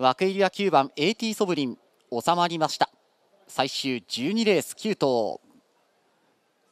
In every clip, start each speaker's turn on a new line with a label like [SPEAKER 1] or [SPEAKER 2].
[SPEAKER 1] 枠入りは9番 エーティーソブリン。収まりました。最終12レース9頭。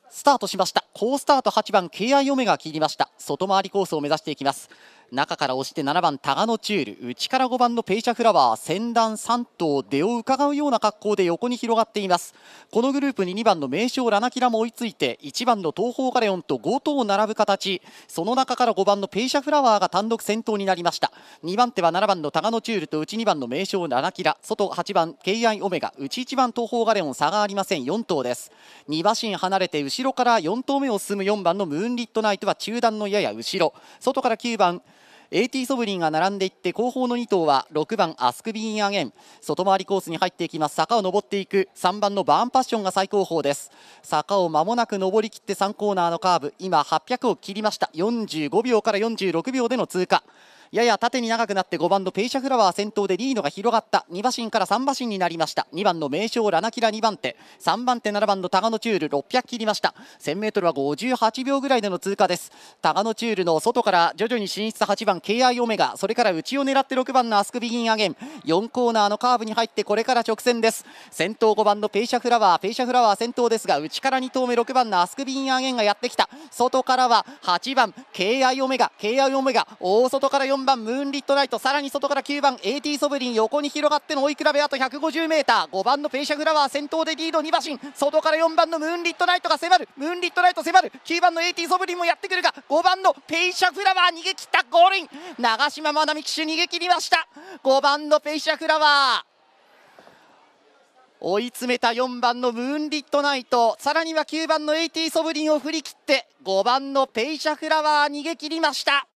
[SPEAKER 1] スタートしました。好スタート8番 KI オメガ切りました。外回りコースを目指していきます。中から押して7番タガノチュール。内から5番のペイシャフラワー先団先頭を伺うような格好で横に広がっています。このグループに2番の名将ラナキラも追いついて1番のトーホウガレオンと5頭並ぶ形。その中から5番のペイシャフラワーが単独先頭になりました。2番手は7番のタガノチュールと内2番の名将ラナキラ。外8番 KI オメガ。内1番東方ガレオン差がありません。4頭です。2馬身離れて後ろから4頭目を進む4番のムーンリットナイトは中段のやや後ろ。外から9番 AT ソブリンが並んでいって後方の2頭は6番アスクビーンアゲン。外回りコースに入っていきます。坂を上っていく。3番のバーンパッションが最高峰です。坂を間もなく上りきって3コーナーのカーブ。今800を切りました。45秒から46秒での通過。やや縦に長くなって5番のペイシャフラワー先頭でリードが広がった。2馬身から3馬身になりました。2番の名将ラナキラ2番手。3番手7番のタガノチュール600切りました。1000m は58秒ぐらいでの通過です。タガノチュールの外から徐々に進出8番 KI オメガ。それから内を狙って6番のアスクビギンアゲン。4コーナーのカーブに入ってこれから直線です。先頭5番のペイシャフラワー。ペイシャフラワー先頭ですが内から2頭目6番のアスクビギンアゲンがやってきた。外からは8番 KI オメガ。KI オメガ大外から4 4番ムーンリットナイト。さらに外から9番 エーティーソブリン。横に広がっての追い比べあと 150m5 番のペイシャフラワー先頭でリード。2馬身。外から4番のムーンリットナイトが迫る。ムーンリットナイト迫る。9番の AT ソブリンもやってくるが5番のペイシャフラワー逃げ切ったゴールイン。永島まなみ騎手逃げ切りました。5番のペイシャフラワー。追い詰めた4番のムーンリットナイト。さらには9番の AT ソブリンを振り切って5番のペイシャフラワー逃げ切りました。